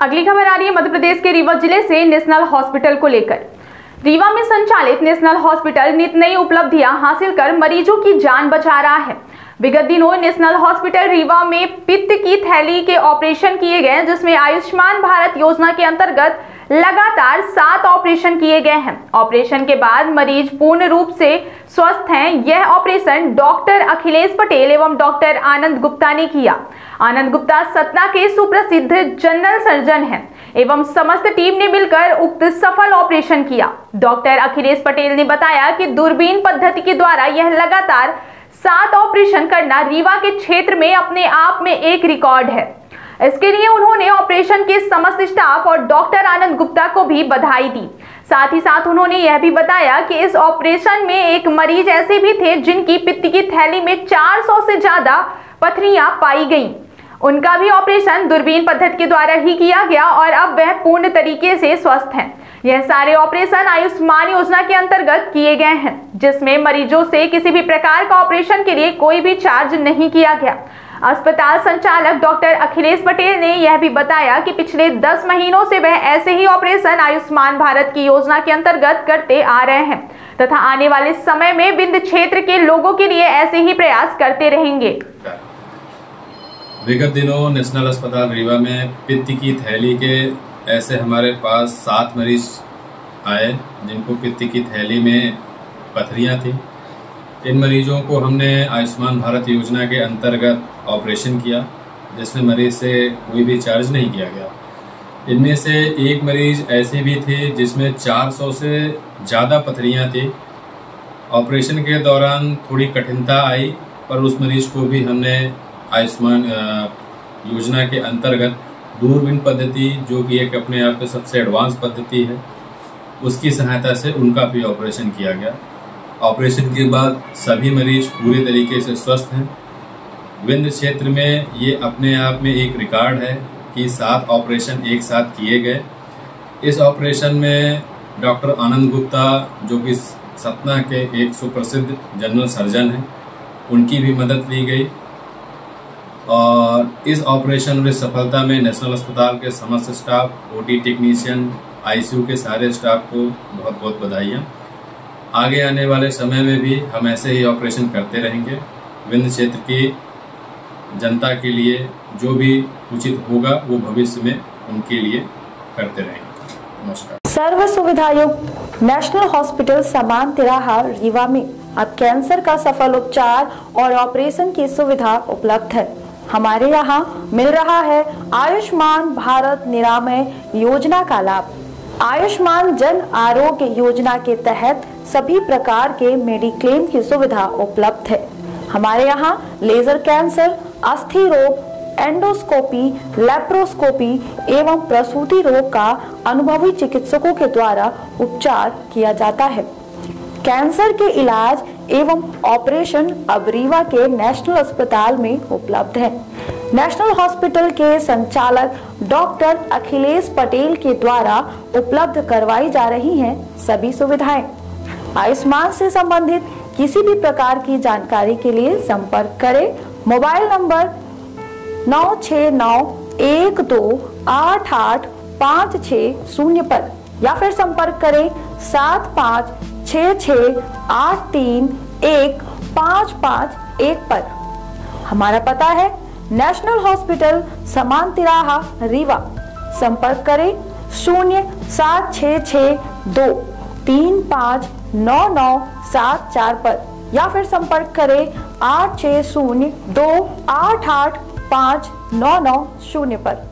अगली खबर आ रही है मध्य प्रदेश के रीवा ज़िले से नेशनल हॉस्पिटल को लेकर। रीवा में संचालित नेशनल हॉस्पिटल नित नई उपलब्धियाँ हासिल कर मरीजों की जान बचा रहा है। विगत दिनों नेशनल हॉस्पिटल रीवा में पित्त की थैली के ऑपरेशन किए गए जिसमें आयुष्मान भारत योजना के अंतर्गत लगातार सात ऑपरेशन किए गए हैं। ऑपरेशन के बाद मरीज़ पूर्ण रूप से स्वस्थ हैं। यह ऑपरेशन डॉक्टर अखिलेश पटेल एवं डॉक्टर आनंद गुप्ता ने किया। आनंद गुप्ता सतना के सुप्रसिद्ध जनरल सर्जन हैं एवं समस्त टीम ने मिलकर उक्त सफल ऑपरेशन किया। डॉक्टर अखिलेश पटेल ने बताया कि दूरबीन पद्धति के द्वारा यह लगातार सात ऑपरेशन करना रीवा के क्षेत्र में अपने आप में एक रिकॉर्ड है। इसके लिए उन्होंने ऑपरेशन के समस्त स्टाफ और डॉक्टर आनंद गुप्ता को भी बधाई दी। साथ ही साथ उन्होंने यह भी बताया कि इस ऑपरेशन में एक मरीज़ ऐसे भी थे जिनकी पित्त की थैली में 400 से ज़्यादा पथरियाँ पाई गईं। उनका भी ऑपरेशन दूरबीन पद्धति के द्वारा ही किया गया और अब वह पूर्ण तरीके से स्वस्थ हैं। यह सारे ऑपरेशन आयुष्मान योजना के अंतर्गत किए गए हैं, जिसमें मरीजों से किसी भी प्रकार का ऑपरेशन के लिए कोई भी चार्ज नहीं किया गया। अस्पताल संचालक डॉक्टर अखिलेश पटेल ने यह भी बताया कि पिछले 10 महीनों से वह ऐसे ही ऑपरेशन आयुष्मान भारत की योजना के अंतर्गत करते आ रहे हैं तथा आने वाले समय में बिंद क्षेत्र के लोगों के लिए ऐसे ही प्रयास करते रहेंगे। विगत दिनों नेशनल अस्पताल रीवा में पित्त की थैली के ऐसे हमारे पास सात मरीज़ आए, जिनको पित्त की थैली में पथरियाँ थी। इन मरीजों को हमने आयुष्मान भारत योजना के अंतर्गत ऑपरेशन किया, जिसमें मरीज़ से कोई भी चार्ज नहीं किया गया। इनमें से एक मरीज़ ऐसे भी थे जिसमें 400 से ज़्यादा पथरियाँ थी। ऑपरेशन के दौरान थोड़ी कठिनता आई, पर उस मरीज़ को भी हमने आयुष्मान योजना के अंतर्गत दूरबीन पद्धति, जो कि एक अपने आप में सबसे एडवांस पद्धति है, उसकी सहायता से उनका भी ऑपरेशन किया गया। ऑपरेशन के बाद सभी मरीज़ पूरे तरीके से स्वस्थ हैं। विंध्य क्षेत्र में ये अपने आप में एक रिकॉर्ड है कि सात ऑपरेशन एक साथ किए गए। इस ऑपरेशन में डॉक्टर आनंद गुप्ता, जो कि सतना के एक सुप्रसिद्ध जनरल सर्जन हैं, उनकी भी मदद ली गई। और इस ऑपरेशन में सफलता में नेशनल अस्पताल के समस्त स्टाफ, ओटी टेक्नीशियन, आईसीयू के सारे स्टाफ को बहुत बहुत बधाइयाँ। आगे आने वाले समय में भी हम ऐसे ही ऑपरेशन करते रहेंगे। विंध्य क्षेत्र की जनता के लिए जो भी उचित होगा, वो भविष्य में उनके लिए करते रहेंगे। नमस्कार। सर्व सुविधा युक्त नेशनल हॉस्पिटल समान तिराहा रीवा में। अब कैंसर का सफल उपचार और ऑपरेशन की सुविधा उपलब्ध है। हमारे यहाँ मिल रहा है आयुष्मान भारत निरामय योजना का लाभ। आयुष्मान जन आरोग्य योजना के तहत सभी प्रकार के मेडिक्लेम की सुविधा उपलब्ध है। हमारे यहाँ लेजर कैंसर, अस्थि रोग, एंडोस्कोपी, लेप्रोस्कोपी एवं प्रसूति रोग का अनुभवी चिकित्सकों के द्वारा उपचार किया जाता है। कैंसर के इलाज एवं ऑपरेशन अब रीवा के नेशनल अस्पताल में उपलब्ध है। नेशनल हॉस्पिटल के संचालक डॉक्टर अखिलेश पटेल के द्वारा उपलब्ध करवाई जा रही हैं सभी सुविधाएँ। आयुष्मान से संबंधित किसी भी प्रकार की जानकारी के लिए संपर्क करें। मोबाइल नंबर नौ छ नौ एक दो आठ आठ पाँच छ शून्य पर या फिर संपर्क करें सात पाँच छ छ आठ तीन एक पाँच पाँच एक पर। हमारा पता है नेशनल हॉस्पिटल समान तिराहा रीवा। संपर्क करें शून्य सात छ छ दो तीन पाँच नौ नौ सात चार पर या फिर संपर्क करें आठ छः शून्य दो आठ आठ पाँच नौ नौ शून्य पर।